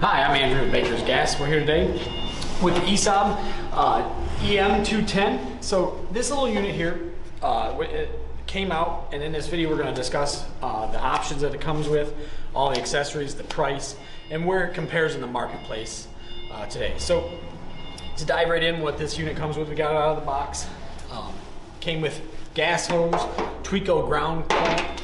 Hi, I'm Andrew at Baker's Gas. We're here today with the ESAB uh, EM210. So this little unit here, uh, it came out, and in this video we're going to discuss uh, the options that it comes with, all the accessories, the price, and where it compares in the marketplace uh, today. So to dive right in, what this unit comes with, we got it out of the box. Um, came with gas hose, Tweco ground clamp,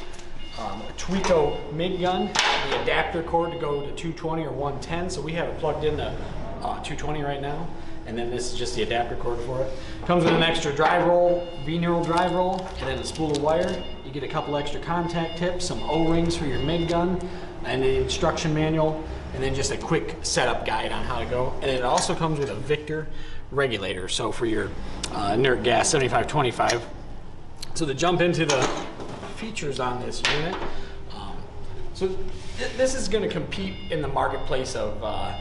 um, a Tweco MIG gun, the adapter cord to go to 220 or 110. So we have it plugged in to uh, 220 right now, and then this is just the adapter cord for it. Comes with an extra drive roll, V-knurl drive roll, and then a spool of wire. You get a couple extra contact tips, some O-rings for your MIG gun, and the instruction manual, and then just a quick setup guide on how to go. And it also comes with a Victor regulator, so for your uh, inert gas 7525. So to jump into the features on this unit, um, so th- this is going to compete in the marketplace of uh,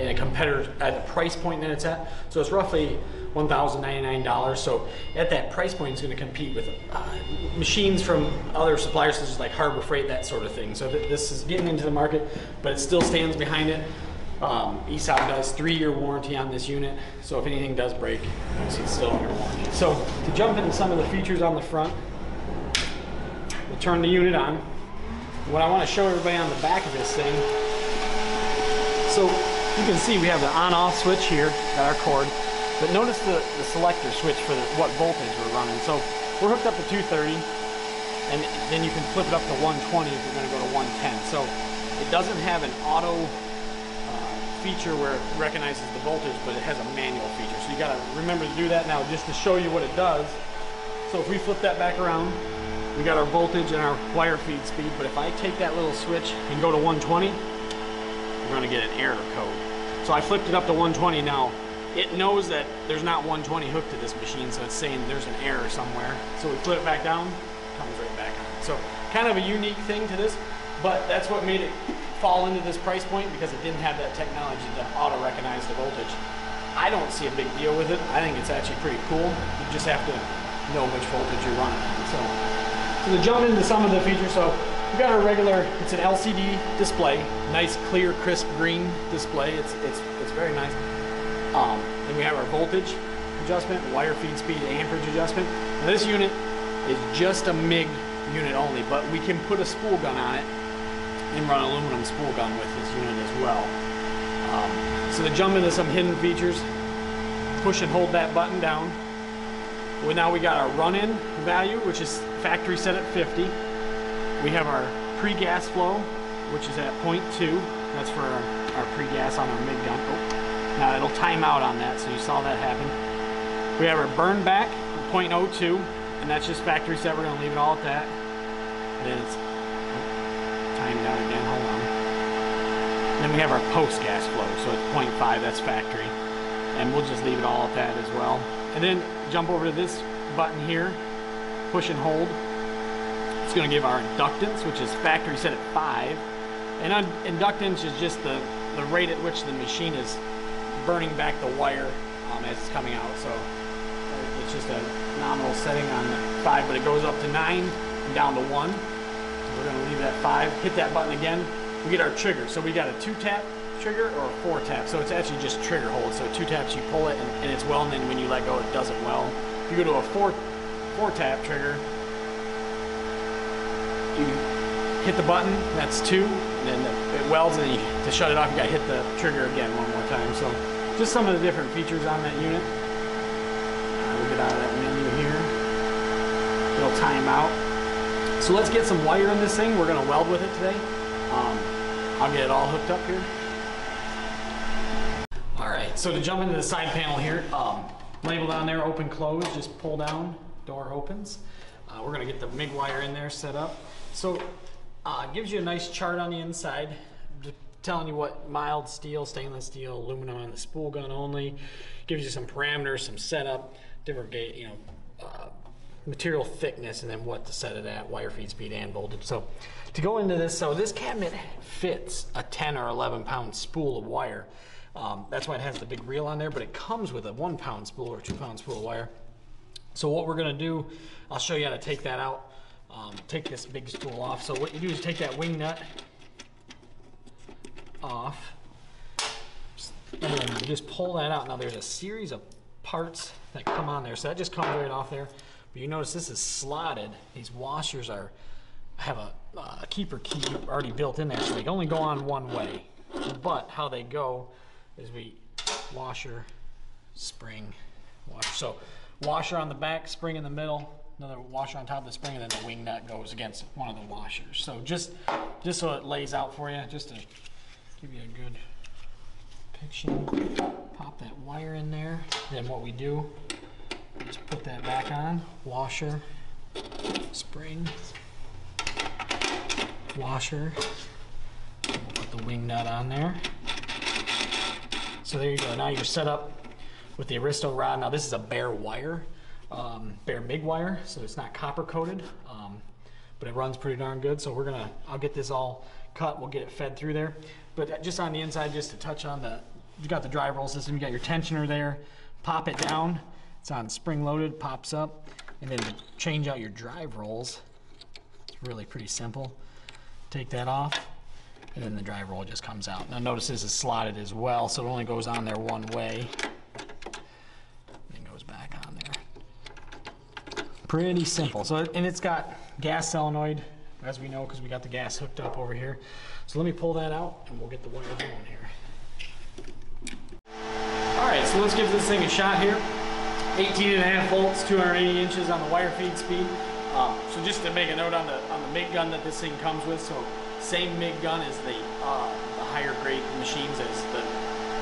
in a competitor at the price point that it's at. So it's roughly one thousand ninety nine dollars. So at that price point, it's going to compete with uh, machines from other suppliers such as like Harbor Freight, that sort of thing. So th- this is getting into the market, but it still stands behind it. Um, ESAB does three-year warranty on this unit, so if anything does break, it's still under warranty. So to jump into some of the features on the front, we'll turn the unit on. What I want to show everybody on the back of this thing, so you can see we have the on-off switch here, got our cord, but notice the, the selector switch for the, what voltage we're running. So we're hooked up to 230, and then you can flip it up to 120 if you're going to go to 110. So it doesn't have an auto uh, feature where it recognizes the voltage, but it has a manual feature. So you got to remember to do that now just to show you what it does. So if we flip that back around, we got our voltage and our wire feed speed, but if I take that little switch and go to 120, we're gonna get an error code. So I flipped it up to 120 now. It knows that there's not 120 hooked to this machine, so it's saying there's an error somewhere. So we flip it back down, comes right back on. So kind of a unique thing to this, but that's what made it fall into this price point because it didn't have that technology to auto recognize the voltage. I don't see a big deal with it. I think it's actually pretty cool. You just have to know which voltage you're running. So, so to jump into some of the features, so we've got our regular. It's an LCD display, nice, clear, crisp green display. It's it's it's very nice. Um, then we have our voltage adjustment, wire feed speed, amperage adjustment. Now this unit is just a MIG unit only, but we can put a spool gun on it and run aluminum spool gun with this unit as well. Um, so to jump into some hidden features, push and hold that button down. Well, now we got our run-in value, which is factory set at 50. We have our pre-gas flow, which is at 0.2. That's for our, our pre-gas on our MIG gun. Oh, now it'll time out on that, so you saw that happen. We have our burn back, 0.02, and that's just factory set. We're gonna leave it all at that. Then it's timed out again, hold on. Then we have our post-gas flow, so it's 0.5, that's factory. And we'll just leave it all at that as well. And then jump over to this button here, push and hold. It's going to give our inductance, which is factory set at 5. And inductance is just the, the rate at which the machine is burning back the wire um, as it's coming out. So uh, it's just a nominal setting on the 5, but it goes up to 9 and down to 1. We're going to leave it at 5. Hit that button again. We get our trigger. So we got a 2-tap trigger or 4-tap. So it's actually just trigger hold. So 2 taps you pull it and, and it's well, and then when you let go it does it well. If you go to a 4 4 tap trigger, you hit the button, that's two, and then it welds, and you, to shut it off, you gotta hit the trigger again one more time. So, just some of the different features on that unit. Uh, we'll get out of that menu here. It'll time out. So let's get some wire in this thing. We're gonna weld with it today. Um, I'll get it all hooked up here. So to jump into the side panel here, um, label down there, open, close, just pull down, door opens. Uh, we're gonna get the MIG wire in there set up. So, uh, gives you a nice chart on the inside, telling you what mild steel, stainless steel, aluminum on the spool gun only. Gives you some parameters, some setup, different gate, you know, uh, material thickness, and then what to set it at, wire feed speed and voltage. So, to go into this, so this cabinet fits a 10 or 11 pound spool of wire. Um, that's why it has the big reel on there, but it comes with a one pound spool or two pound spool of wire. So what we're gonna do, I'll show you how to take that out. Um, take this big spool off. So what you do is take that wing nut, off. And then you just pull that out. Now there's a series of parts that come on there. So that just comes right off there. But you notice this is slotted. These washers are have a, a keeper key already built in there. So they only go on one way. But how they go is we washer, spring, washer. So washer on the back, spring in the middle, another washer on top of the spring, and then the wing nut goes against one of the washers. So just just so it lays out for you, just to give you a good picture. Pop that wire in there. Then what we do is put that back on, washer, spring, washer. We'll put the wing nut on there. So there you go. Now you're set up with the AristoRod. Now this is a bare wire, um, bare MIG wire, so it's not copper coated, um, but it runs pretty darn good. So we're gonna, I'll get this all cut. We'll get it fed through there. But just on the inside, just to touch on the, you got the drive roll system. You got your tensioner there. Pop it down. It's on spring loaded. Pops up, and then change out your drive rolls. It's really pretty simple. Take that off and then the drive roll just comes out. Now notice this is slotted as well, so it only goes on there one way. Then goes back on there. Pretty simple. So, and it's got gas solenoid, as we know, because we got the gas hooked up over here. So let me pull that out and we'll get the wire going here. All right, so let's give this thing a shot here. 18 and a half volts, 280 inches on the wire feed speed. Um, so just to make a note on the on the MIG gun that this thing comes with, so same MIG gun as the, uh, the higher grade machines as the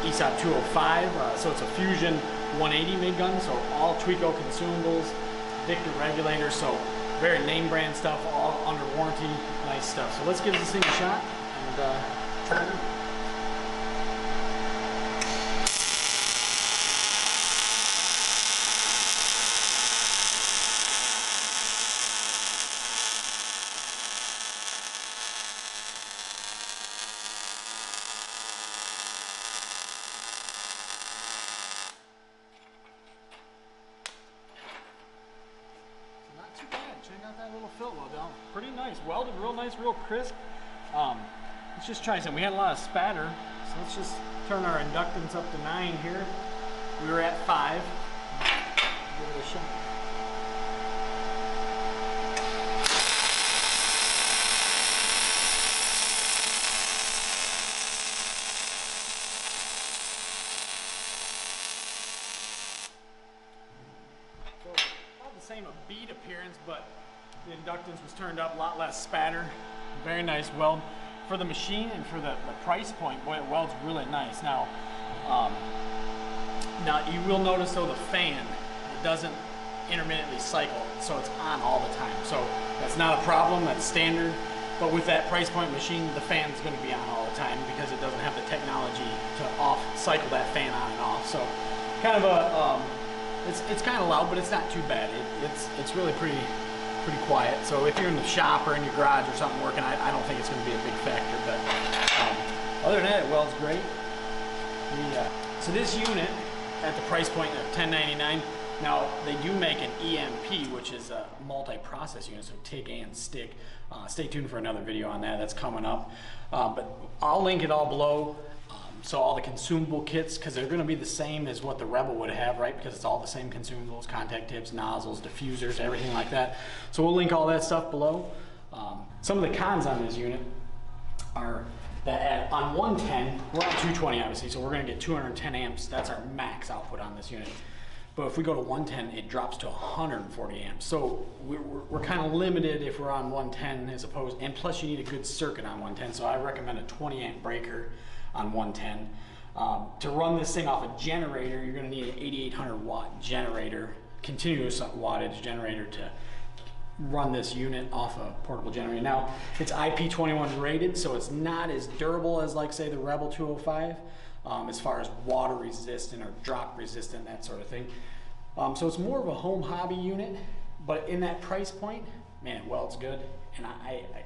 ESAB 205. Uh, so it's a Fusion 180 MIG gun. So all Tweco consumables, Victor regulators. So very name brand stuff, all under warranty, nice stuff. So let's give this thing a shot and uh, try it. Not out that little fill well down. Pretty nice. Welded real nice, real crisp. Um, let's just try some. We had a lot of spatter, so let's just turn our inductance up to nine here. We were at five. Give it a shot. So about the same a bead appearance, but the inductance was turned up, a lot less spatter. Very nice weld. For the machine and for the, the price point, boy, it welds really nice. Now, um, now you will notice though the fan, it doesn't intermittently cycle, so it's on all the time. So that's not a problem, that's standard. But with that price point machine, the fan's gonna be on all the time because it doesn't have the technology to off cycle that fan on and off. So kind of a, um, it's, it's kind of loud, but it's not too bad. It, it's, it's really pretty, pretty quiet. So if you're in the shop or in your garage or something working, I, I don't think it's going to be a big factor. But um, other than that, it welds great. We, uh, so this unit at the price point of 1099. Now they do make an EMP, which is a multi-process unit, so TIG and stick. Uh, stay tuned for another video on that. That's coming up. Uh, but I'll link it all below. Um, so all the consumable kits, because they're going to be the same as what the Rebel would have, right? Because it's all the same consumables, contact tips, nozzles, diffusers, everything like that. So we'll link all that stuff below. Um, some of the cons on this unit are that at, on 110, we're on 220 obviously, so we're going to get 210 amps. That's our max output on this unit. But if we go to 110, it drops to 140 amps. So we're, we're, we're kind of limited if we're on 110 as opposed, and plus you need a good circuit on 110. So I recommend a 20 amp breaker on 110. Um, to run this thing off a generator, you're going to need an 8800 watt generator, continuous wattage generator to run this unit off a portable generator. Now, it's IP21 rated, so it's not as durable as like say the Rebel 205 um, as far as water resistant or drop resistant, that sort of thing. Um, so it's more of a home hobby unit, but in that price point, man, it welds good. And I, I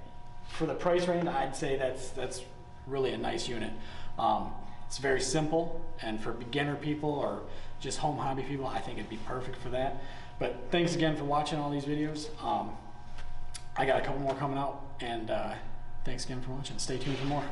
for the price range, I'd say that's that's really a nice unit. Um, it's very simple, and for beginner people or just home hobby people, I think it'd be perfect for that. But thanks again for watching all these videos. Um, I got a couple more coming out, and uh, thanks again for watching. Stay tuned for more.